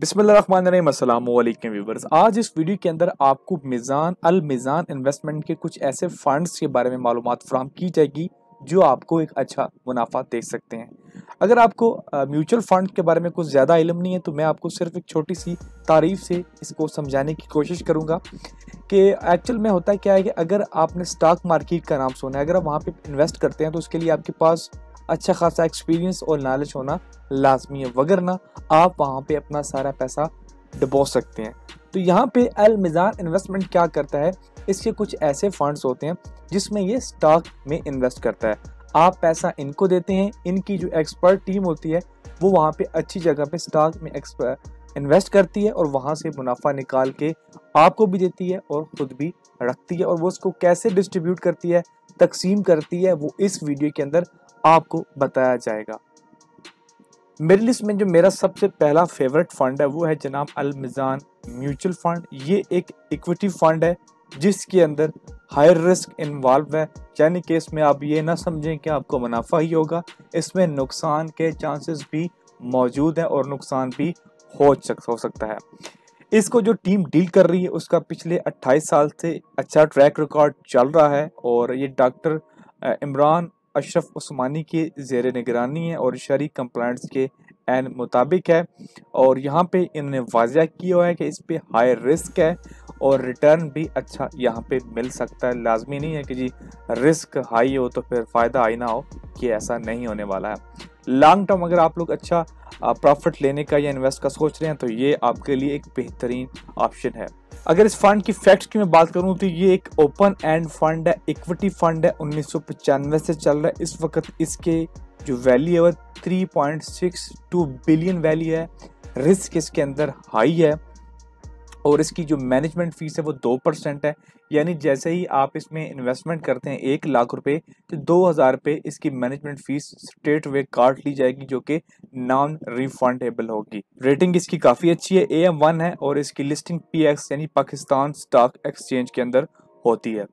बिस्मिल्लाहिर्रहमानिर्रहीम। व्यूवर्स। आज इस वीडियो के अंदर आपको मिज़ान, अल मिज़ान इन्वेस्टमेंट के कुछ ऐसे फंड्स के बारे में मालूम फ्राहम की जाएगी, जो आपको एक अच्छा मुनाफा दे सकते हैं। अगर आपको म्यूचुअल फंड के बारे में कुछ ज़्यादा इलम नहीं है तो मैं आपको सिर्फ़ एक छोटी सी तारीफ़ से इसको समझाने की कोशिश करूँगा कि एक्चुअल में होता क्या है कि अगर आपने स्टॉक मार्केट का नाम सुना है, अगर आप वहाँ पर इन्वेस्ट करते हैं तो उसके लिए आपके पास अच्छा खासा एक्सपीरियंस और नॉलेज होना लाजमी है। वगरना आप वहाँ पर अपना सारा पैसा डबो सकते हैं। तो यहाँ पे अल मिज़ान इन्वेस्टमेंट क्या करता है? इसके कुछ ऐसे फंड्स होते हैं जिसमें ये स्टॉक में इन्वेस्ट करता है। आप पैसा इनको देते हैं, इनकी जो एक्सपर्ट टीम होती है, वो वहाँ पे अच्छी जगह पे स्टॉक में इन्वेस्ट करती है और वहाँ से मुनाफा निकाल के आपको भी देती है और ख़ुद भी रखती है और वो उसको कैसे डिस्ट्रीब्यूट करती है, तकसीम करती है, वो इस वीडियो के अंदर आपको बताया जाएगा। मेरी लिस्ट में जो मेरा सबसे पहला फेवरेट फंड है, वो है जनाब अल मिज़ान म्यूचुअल फंड। ये एक इक्विटी फंड है, जिसके अंदर हायर रिस्क इन्वॉल्व है। यानी कि इसमें आप ये ना समझें कि आपको मुनाफा ही होगा। इसमें नुकसान के चांसेस भी मौजूद हैं और नुकसान भी हो हो सकता है। इसको जो टीम डील कर रही है, उसका पिछले 28 साल से अच्छा ट्रैक रिकॉर्ड चल रहा है और ये डॉक्टर इमरान अशरफ उस्मानी के जेर निगरानी है और शरी कंप्लाइंस के एन मुताबिक है। और यहाँ पे इन्होंने वाजिया किया हुआ है कि इस पर हाई रिस्क है और रिटर्न भी अच्छा यहाँ पे मिल सकता है। लाजमी नहीं है कि जी रिस्क हाई हो तो फिर फ़ायदा आई ना हो कि ऐसा नहीं होने वाला है। लॉन्ग टर्म अगर आप लोग अच्छा प्रॉफिट लेने का या इन्वेस्ट का सोच रहे हैं तो ये आपके लिए एक बेहतरीन ऑप्शन है। अगर इस फंड की फैक्ट्स की मैं बात करूँ तो ये एक ओपन एंड फंड है इक्विटी फंड है, उन्नीस से चल रहा है। इस वक्त इसके जो वैल्यू है वह थ्री बिलियन वैल्यू है। रिस्क इसके अंदर हाई है। और इसकी जो मैनेजमेंट फ़ीस है वो दो परसेंट है। यानी जैसे ही आप इसमें इन्वेस्टमेंट करते हैं एक लाख रुपए तो दो हज़ार रुपये इसकी मैनेजमेंट फ़ीस स्ट्रेट वे काट ली जाएगी, जो कि नॉन रिफंडेबल होगी। रेटिंग इसकी काफ़ी अच्छी है ए एम वन है और इसकी लिस्टिंग पी एक्स यानी पाकिस्तान स्टॉक एक्सचेंज के अंदर होती है।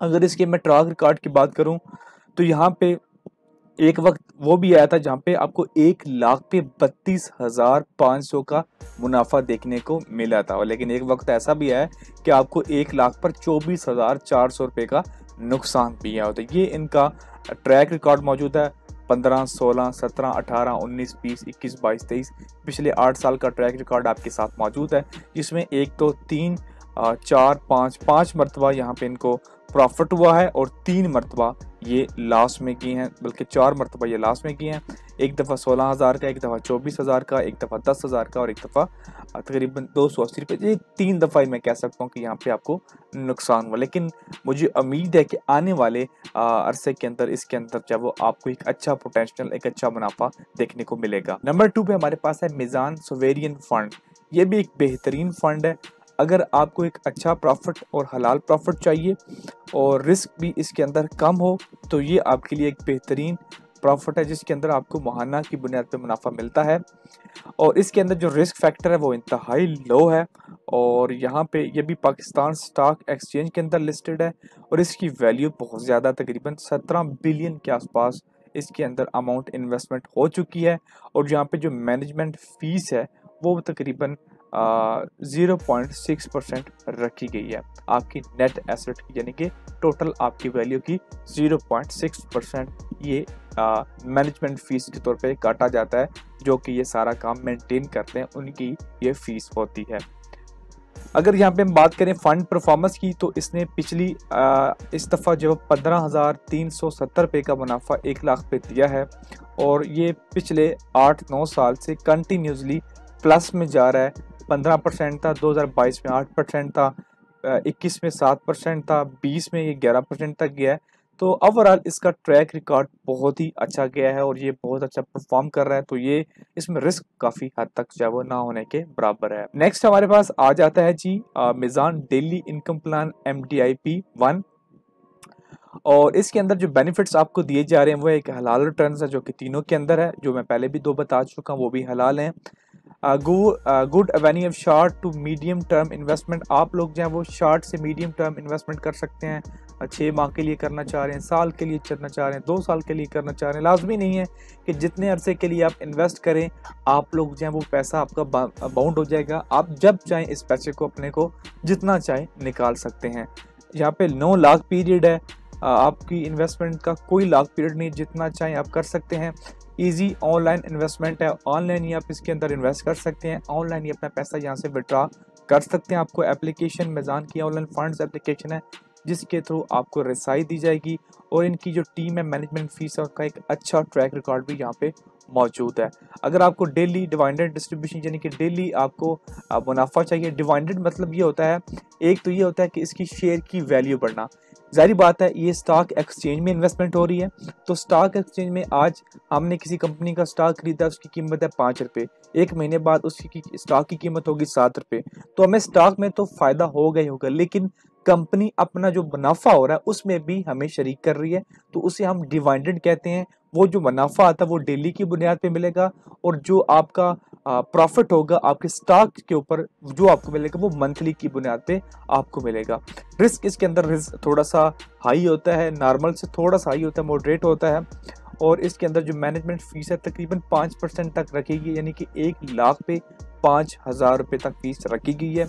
अगर इसके मैं ट्राक रिकॉर्ड की बात करूँ तो यहाँ पे एक वक्त वो भी आया था जहाँ पे आपको एक लाख पे बत्तीस हज़ार पाँच सौ का मुनाफा देखने को मिला था। लेकिन एक वक्त ऐसा भी है कि आपको एक लाख पर चौबीस हज़ार चार सौ रुपये का नुकसान भी आया होता। है ये इनका ट्रैक रिकॉर्ड मौजूद है। पंद्रह, सोलह, सत्रह, अठारह, उन्नीस, बीस, इक्कीस, बाईस, तेईस, पिछले आठ साल का ट्रैक रिकॉर्ड आपके साथ मौजूद है, जिसमें एक तो तीन चार, पाँच पाँच मरतबा यहाँ पे इनको प्रॉफिट हुआ है और तीन मरतबा ये लास्ट में किए हैं, बल्कि चार मरतबा ये लास्ट में किए हैं। एक दफ़ा सोलह हज़ार का, एक दफ़ा चौबीस हज़ार का, एक दफ़ा दस हज़ार का और एक दफ़ा तकरीबन दो सौ अस्सी रुपये। ये तीन दफ़ा ही मैं कह सकता हूँ कि यहाँ पे आपको नुकसान हुआ। लेकिन मुझे उम्मीद है कि आने वाले अरसे के अंदर, इसके अंदर जब वो आपको एक अच्छा पोटेंशियल एक अच्छा मुनाफा देखने को मिलेगा। नंबर टू पे हमारे पास है मिज़ान सोवेरियन फंड। ये भी एक बेहतरीन फंड है। अगर आपको एक अच्छा प्रॉफिट और हलाल प्रॉफिट चाहिए और रिस्क भी इसके अंदर कम हो तो ये आपके लिए एक बेहतरीन प्रॉफिट है, जिसके अंदर आपको महाना की बुनियाद पर मुनाफा मिलता है। और इसके अंदर जो रिस्क फैक्टर है, वो इंतहाई लो है। और यहाँ पे ये भी पाकिस्तान स्टॉक एक्सचेंज के अंदर लिस्टेड है और इसकी वैल्यू बहुत ज़्यादा, तकरीबन सत्रह बिलियन के आसपास इसके अंदर अमाउंट इन्वेस्टमेंट हो चुकी है। और यहाँ पे जो मैनेजमेंट फ़ीस है, वो तकरीबन ज़ीरो पॉइंट सिक्स परसेंट रखी गई है। आपकी नेट एसेट की यानी कि टोटल आपकी वैल्यू की ज़ीरो पॉइंट सिक्स परसेंट ये मैनेजमेंट फ़ीस के तौर पे काटा जाता है जो कि ये सारा काम मेंटेन करते हैं उनकी ये फ़ीस होती है। अगर यहाँ पे हम बात करें फ़ंड परफॉर्मेंस की तो इसने पिछली आ, इस दफ़ा जब पंद्रह हज़ार तीन सौ सत्तर रुपये का मुनाफा एक लाख पे दिया है और ये पिछले आठ नौ साल से कंटिन्यूसली प्लस में जा रहा है। पंद्रह परसेंट था 2022 में आठ परसेंट था इक्कीस में सात परसेंट था, बीस में ये ग्यारह परसेंट तक गया है। तो ओवरऑल इसका ट्रैक रिकॉर्ड बहुत ही अच्छा गया है और ये बहुत अच्छा परफॉर्म कर रहा है तो ये इसमें रिस्क काफ़ी हद तक जो वो ना होने के बराबर है। नेक्स्ट हमारे पास आ जाता है जी Meezan daily income plan M D I P one. और इसके अंदर जो बेनिफिट्स आपको दिए जा रहे हैं, वो एक हलाल रिटर्न है, जो कि तीनों के अंदर है, जो मैं पहले भी दो बता चुका हूँ, वो भी हलाल हैं। Good avenue of short to medium term investment आप लोग जो है वो शॉर्ट से मीडियम टर्म इन्वेस्टमेंट कर सकते हैं। छः माह के लिए करना चाह रहे हैं, साल के लिए करना चाह रहे हैं, दो साल के लिए करना चाह रहे हैं। लाजमी नहीं है कि जितने अरसे के लिए आप इन्वेस्ट करें, आप लोग जो है वो पैसा आपका बाउंड हो जाएगा। आप जब चाहें इस पैसे को अपने को जितना चाहें निकाल सकते हैं। यहाँ पे नौ लाख पीरियड है। आपकी इन्वेस्टमेंट का कोई लाख पीरियड नहीं जितना चाहें आप कर सकते हैं। इजी ऑनलाइन इन्वेस्टमेंट है। ऑनलाइन ही आप इसके अंदर इन्वेस्ट कर सकते हैं। ऑनलाइन ही अपना पैसा यहाँ से विड्रा कर सकते हैं। आपको एप्लीकेशन मैजान की ऑनलाइन फंड्स एप्लीकेशन है, जिसके थ्रू आपको रसाई दी जाएगी। और इनकी जो टीम है मैनेजमेंट फ़ीस है उसका एक अच्छा ट्रैक रिकॉर्ड भी यहाँ पे मौजूद है। अगर आपको डेली डिवाइडेड डिस्ट्रीब्यूशन यानी कि डेली आपको मुनाफा चाहिए डिवाइडेड मतलब ये होता है, एक तो ये होता है कि इसकी शेयर की वैल्यू बढ़ना। जारी बात है, ये स्टॉक एक्सचेंज में इन्वेस्टमेंट हो रही है। तो स्टॉक एक्सचेंज में आज हमने किसी कंपनी का स्टॉक खरीदा, उसकी कीमत है पाँच रुपये एक महीने बाद उसकी स्टॉक की कीमत होगी सात रुपये तो हमें स्टॉक में तो फ़ायदा होगा ही होगा, लेकिन कंपनी अपना जो मुनाफा हो रहा है, उसमें भी हमें शरीक कर रही है। तो उसे हम डिवाइडेड कहते हैं। वो जो मुनाफा आता है, वो डेली की बुनियाद पे मिलेगा, और जो आपका प्रॉफिट होगा आपके स्टॉक के ऊपर, जो आपको मिलेगा, वो मंथली की बुनियाद पे आपको मिलेगा। रिस्क इसके अंदर रिस्क थोड़ा सा हाई होता है नॉर्मल से थोड़ा सा हाई होता है मॉडरेट होता है। और इसके अंदर जो मैनेजमेंट फ़ीस है, तकरीबन पाँच परसेंट तक रखेगी, यानी कि एक लाख पे पाँच हज़ार रुपये तक फ़ीस रखी गई है।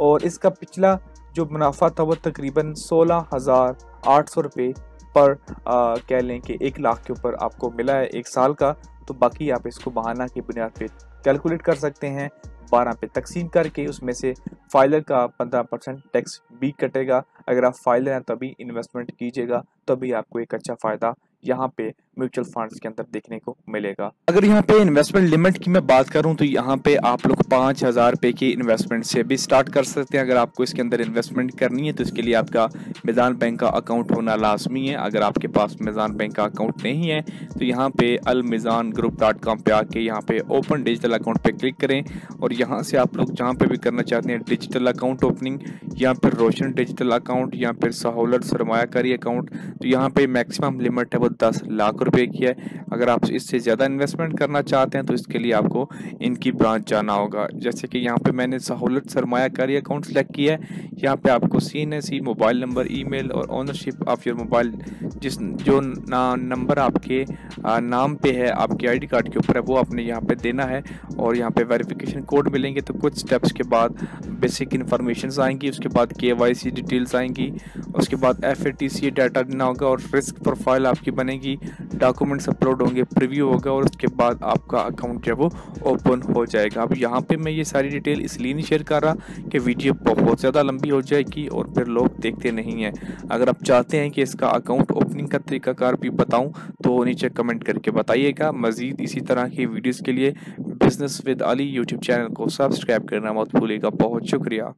और इसका पिछला जो मुनाफा था, वो तकरीबन सोलह हज़ार आठ सौ रुपये पर कह लें कि एक लाख के ऊपर आपको मिला है एक साल का। तो बाकी आप इसको बहाना की बुनियाद पे कैलकुलेट कर सकते हैं बारह पे तकसीम करके उसमें से फाइलर का पंद्रह परसेंट टैक्स भी कटेगा। अगर आप फाइलर हैं, तभी इन्वेस्टमेंट कीजिएगा, तभी आपको एक अच्छा फ़ायदा यहाँ पे म्यूचुअल फंड्स के अंदर देखने को मिलेगा। अगर यहाँ पे इन्वेस्टमेंट लिमिट की मैं बात करूँ तो यहाँ पे आप लोग पाँच हज़ार रुपये की इन्वेस्टमेंट से भी स्टार्ट कर सकते हैं। अगर आपको इसके अंदर इन्वेस्टमेंट करनी है तो इसके लिए आपका मैदान बैंक का अकाउंट होना लाजमी है। अगर आपके पास मैदान बैंक का अकाउंट नहीं है तो यहाँ पे al Meezan group dot com पर आके यहाँ पे ओपन डिजिटल अकाउंट पर क्लिक करें। और यहाँ से आप लोग जहाँ पर भी करना चाहते हैं डिजिटल अकाउंट ओपनिंग या फिर रोशन डिजिटल अकाउंट या फिर सहूलत सरमाकारी अकाउंट तो यहाँ पे मैक्सिमम लिमिट है वो दस लाख रुपए की है। अगर आप इससे ज़्यादा इन्वेस्टमेंट करना चाहते हैं तो इसके लिए आपको इनकी ब्रांच जाना होगा। जैसे कि यहाँ पे मैंने सहूलत सरमाकारी अकाउंट सेलेक्ट किया है। यहाँ पे आपको C N C mobile number email और ओनरशिप ऑफ़ योर मोबाइल जिस, जो ना नंबर आपके नाम पे है, आपके आईडी कार्ड के ऊपर है, वो आपने यहाँ पे देना है और यहाँ पे वेरिफिकेशन कोड मिलेंगे। तो कुछ स्टेप्स के बाद बेसिक इन्फॉर्मेशन आएँगी, उसके बाद के वाई सी डिटेल्स आएँगी, उसके बाद F A T C data देना होगा और रिस्क प्रोफ़ाइल आपकी बनेगी। डॉक्यूमेंट्स अपलोड होंगे प्रिव्यू होगा और उसके बाद आपका अकाउंट जो है वो ओपन हो जाएगा। अब यहाँ पे मैं ये सारी डिटेल इसलिए नहीं शेयर कर रहा कि वीडियो बहुत ज़्यादा लंबी हो जाएगी और फिर लोग देखते नहीं हैं। अगर आप चाहते हैं कि इसका अकाउंट ओपनिंग का तरीकाकार भी बताऊँ तो नीचे कमेंट करके बताइएगा। मज़ीद इसी तरह की वीडियोज़ के लिए business with Ali YouTube channel को सब्सक्राइब करना मत भूलिएगा। बहुत शुक्रिया।